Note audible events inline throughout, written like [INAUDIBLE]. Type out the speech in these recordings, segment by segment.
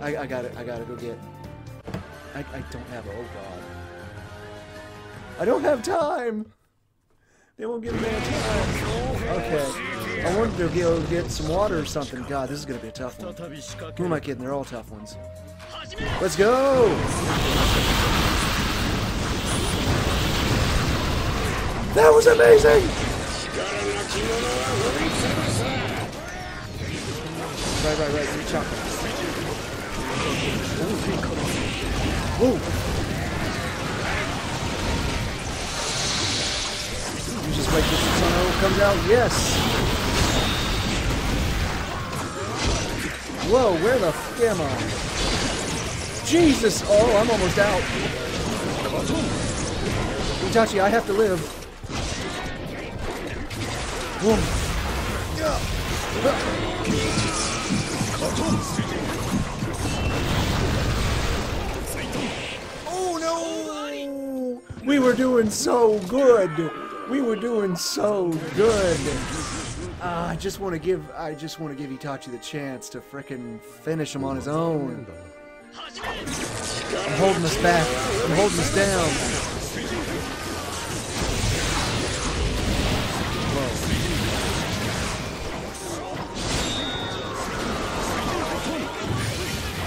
I, I got it. I gotta go get. I, I don't have. Oh god. I don't have time. They won't give me time. Okay. I wanted to to get some water or something. God, this is gonna be a tough one. Who am I kidding? They're all tough ones. Let's go! That was amazing! Right, right, right. Chocolate. You just wait till Susano comes out. Yes! Whoa, where the f am I? Jesus! Oh, I'm almost out. Itachi, I have to live. Whoa. Oh doing so good. We were doing so good. Uh, I just want to give I just want to give Itachi the chance to frickin' finish him on his own. I'm holding us back. I'm holding us down.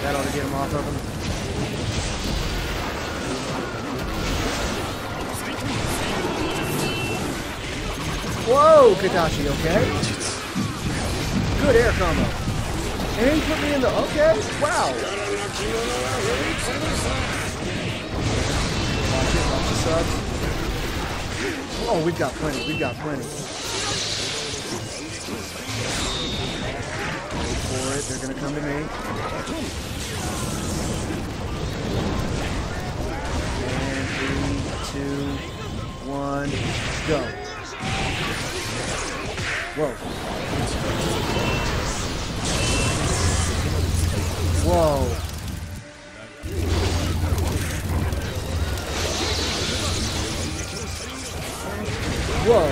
That ought to get him off of him. Whoa, Kakashi, okay? Good air combo. And he put me in the... Okay, wow. Watch it, watch the subs. Oh, we've got plenty, we've got plenty. Wait for it, they're gonna come to me. And three, two, one, go. Whoa. Whoa. Whoa.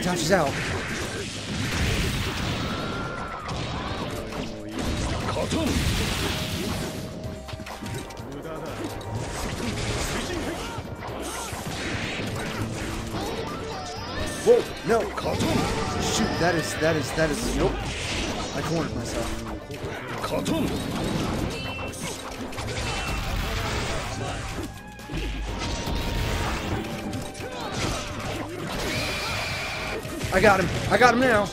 Itachi's out. Whoa, no. Shoot, that is, that is, that is, nope. I cornered myself. I got him. I got him now.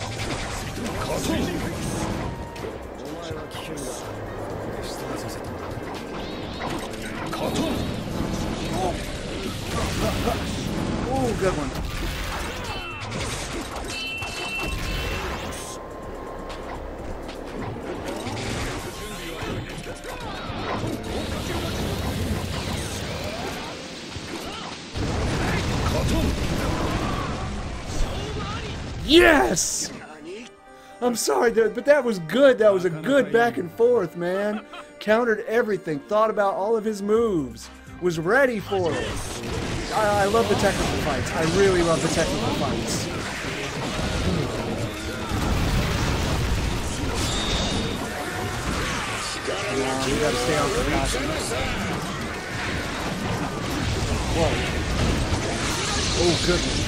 Yes! I'm sorry, dude, but that was good. That was a good back and forth, man. Countered everything, thought about all of his moves, was ready for it. I, I love the technical fights. I really love the technical fights. On, we gotta stay on Kakashi. Whoa. Oh, goodness.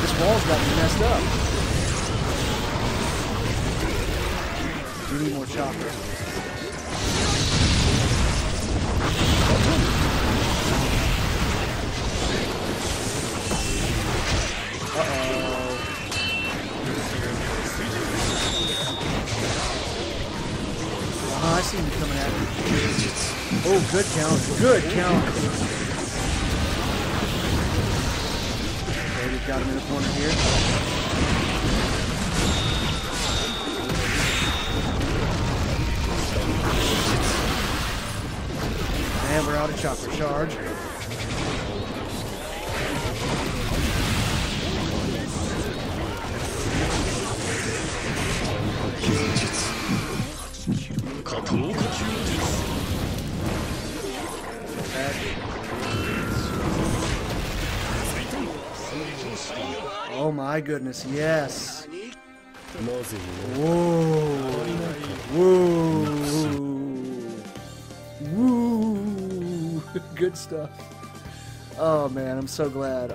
This wall's got me messed up. Do we need more chakra. Uh-oh. Uh, I see him coming at me. Oh, good count. Good count. We've got him in the corner here. And we're out of chakra charge. Oh my goodness, yes. Whoa. Whoa. Woo. [LAUGHS] Good stuff. Oh man, I'm so glad.